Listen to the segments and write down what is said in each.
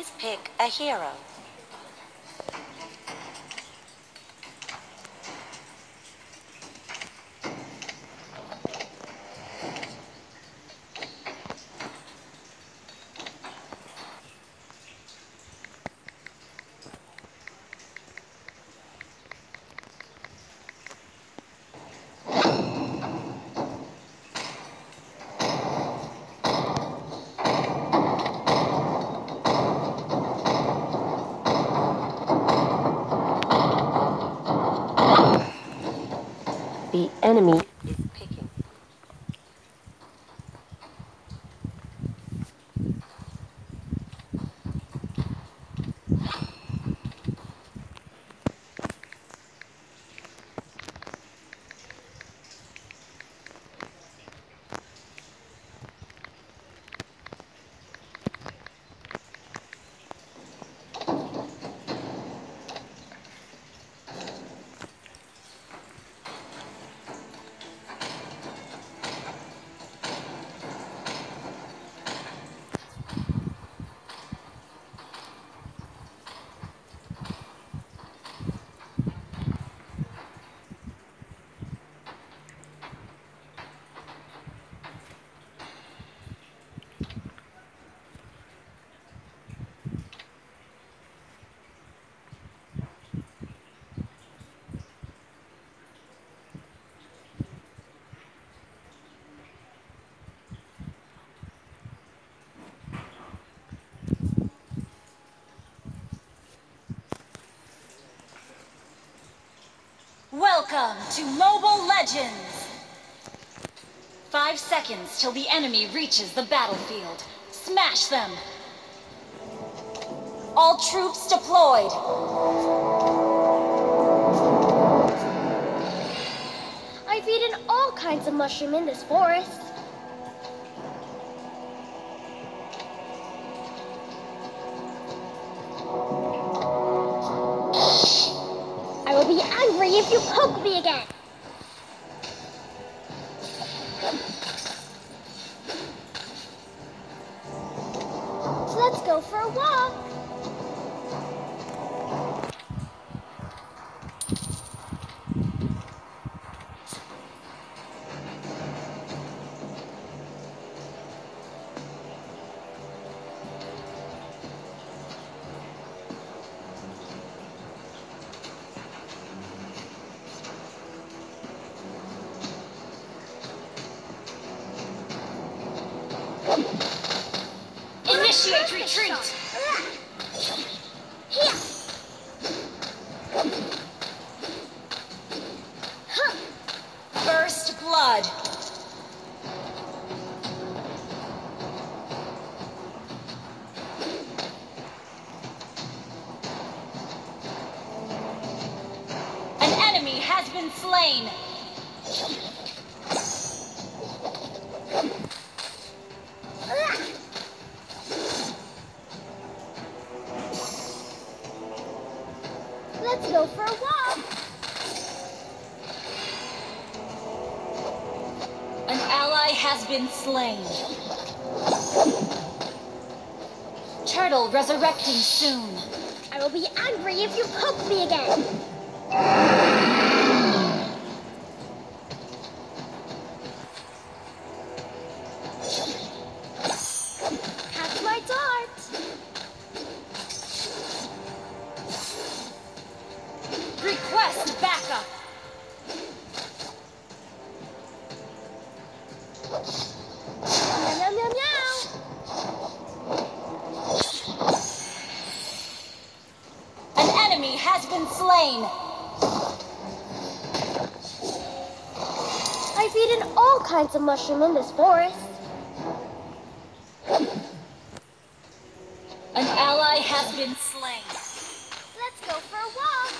Please pick a hero. Enemy Is picking. Welcome to Mobile Legends! Five seconds till the enemy reaches the battlefield. Smash them! All troops deployed! I've eaten all kinds of mushroom in this forest. If you poke me again. Initiate retreat! Slain. Turtle resurrecting soon. I will be angry if you poke me again. Catch my dart. Request kinds of mushroom in this forest. An ally has been slain. Let's go for a walk.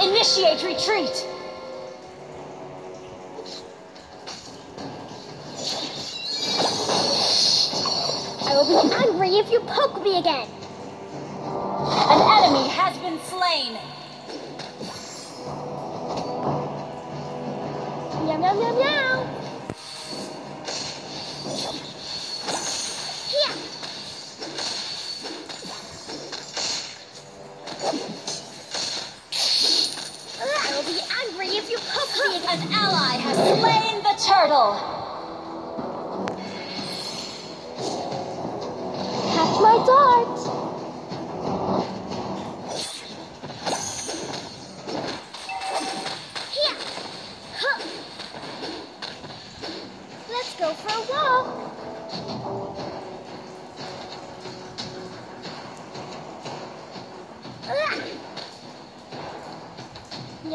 Initiate retreat!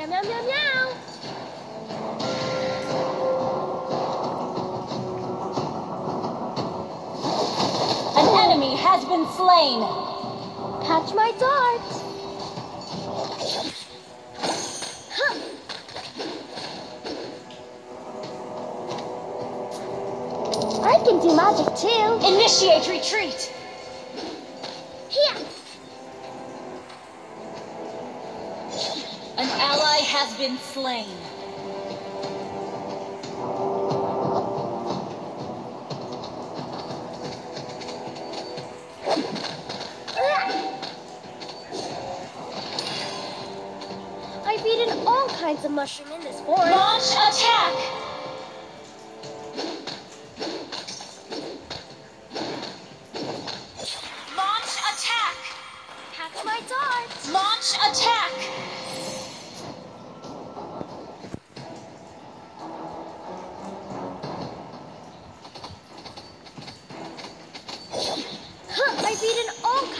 Meow meow meow meow. An enemy has been slain. Catch my dart. Huh. I can do magic too. Initiate retreat. Been slain. I've eaten all kinds of mushroom in this forest. Launch attack.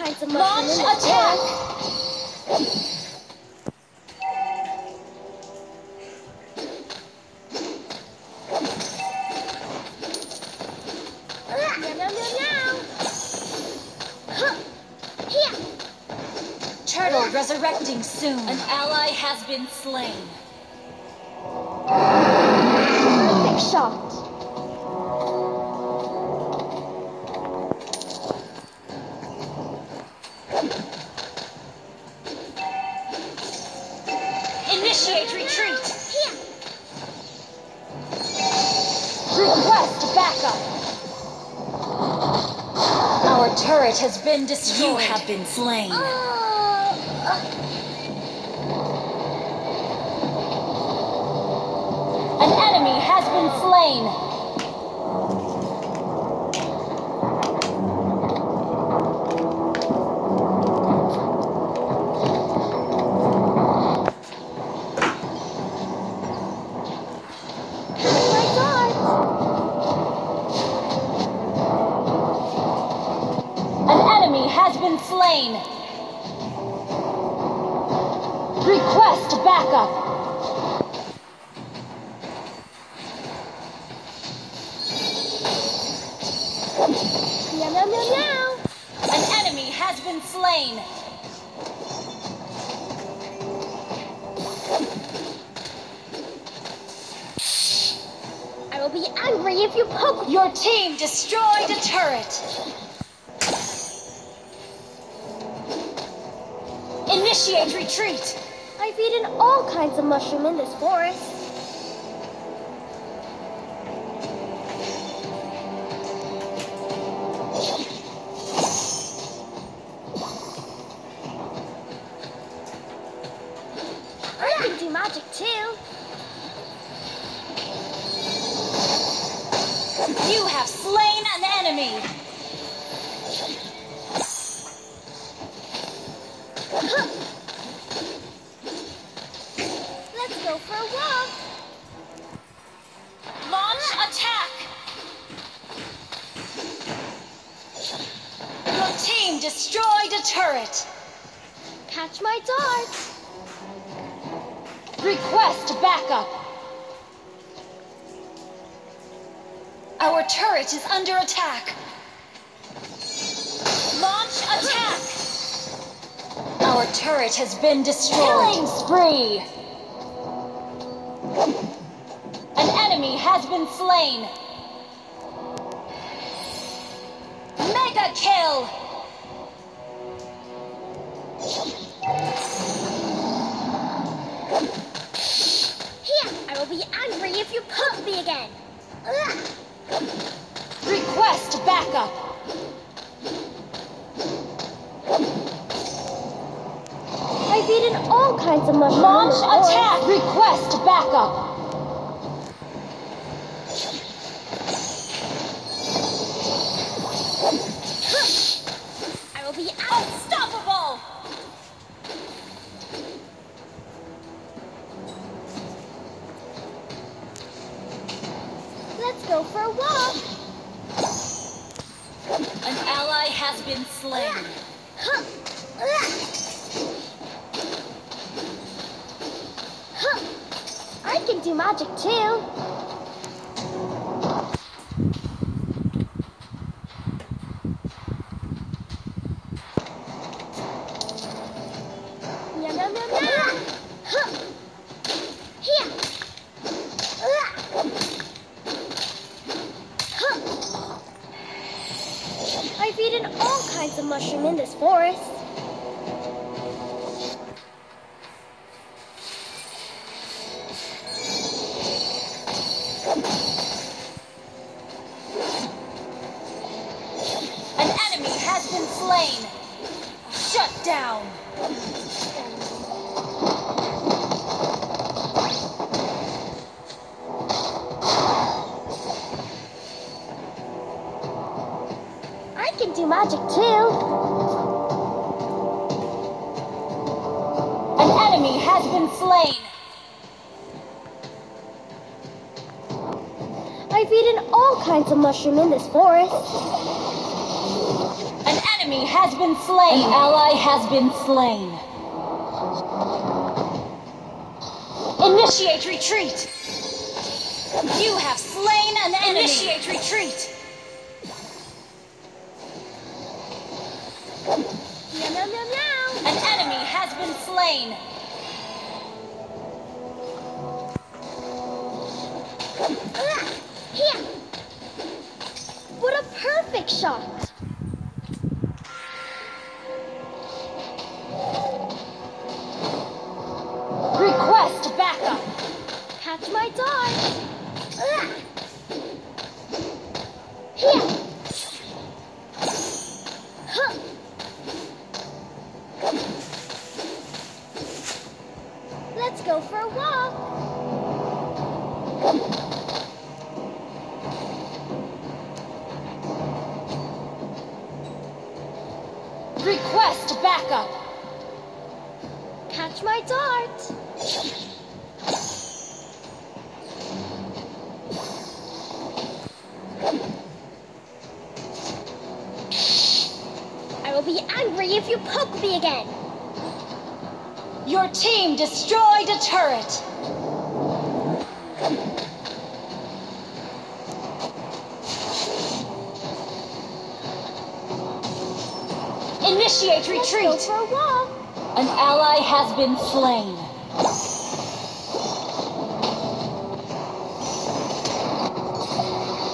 Kinds of mushroom Launch attack. Ah. Huh. Turtle resurrecting soon. An ally has been slain. Initiate retreat. Here. Request backup. Our turret has been destroyed. You have been slain. Oh. uh, An enemy has been slain. Slain. Request backup. Meow, meow, meow, meow. An enemy has been slain. I will be angry if you poke. Your team destroyed a turret. Initiate retreat. I've eaten all kinds of mushroom in this forest. For a walk. Launch attack. Your team destroyed a turret. Catch my dart. Request backup. Our turret is under attack. Launch attack. Our turret has been destroyed. Killing spree. Enemy has been slain. Mega kill! Here, I will be angry if you poke me again. Ugh. Request backup! I've eaten all kinds of mushrooms. Launch in the forest. attack! Request backup! Kinds of mushroom in this forest. Can do magic too. An enemy has been slain. I've eaten all kinds of mushroom in this forest. An enemy has been slain. An ally has been slain. Initiate retreat. You have slain an enemy. Initiate retreat. Has been slain. Here. What a perfect shot. Initiate retreat. for a walk. An ally has been slain.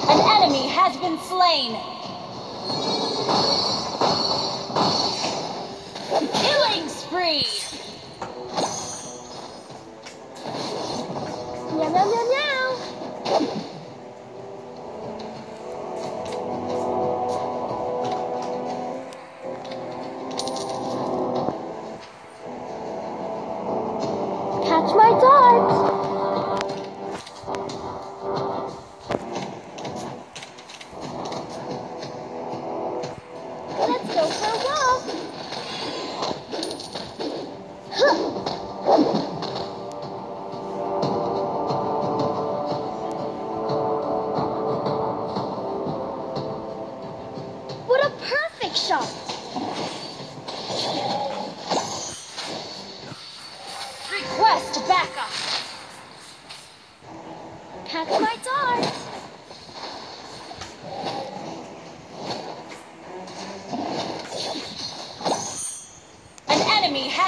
An enemy has been slain. Killing spree. Yum, yum, yum. My dart.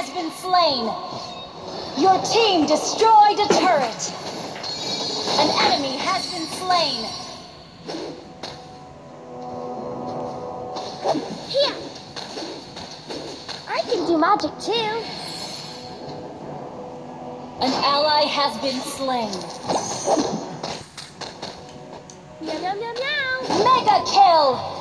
Has been slain. Your team destroyed a turret. An enemy has been slain. Here. I can do magic too. An ally has been slain. Meow meow meow meow. Mega kill!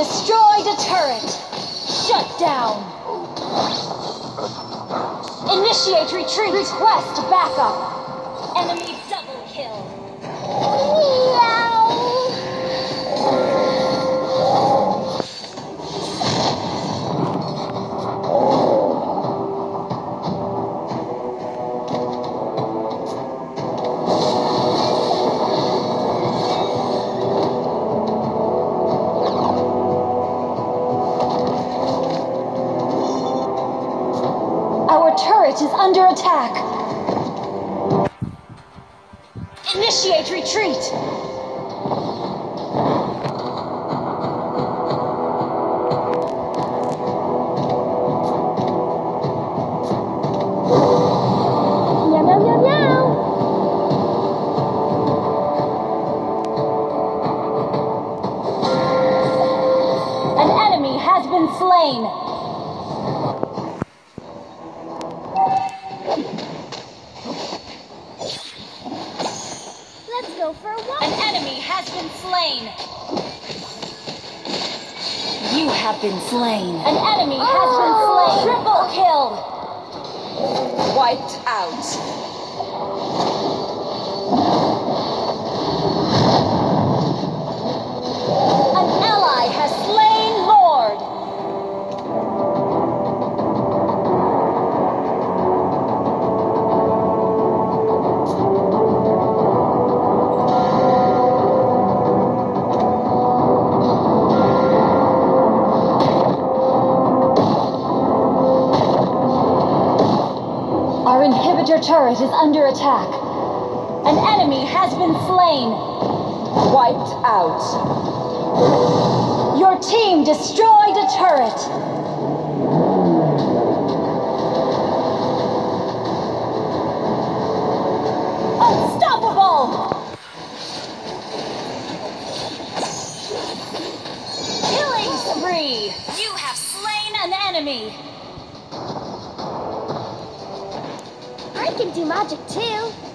destroyed a turret. Shut down. Initiate retreat. Request backup. Under attack. Initiate retreat. An enemy has been slain. Let's go for a walk. An enemy has been slain. You have been slain. An enemy has been slain. Oh, triple kill. Wiped out. Turret is under attack. An enemy has been slain. Wiped out. Your team destroyed a turret. You have slain an enemy. Can do magic too.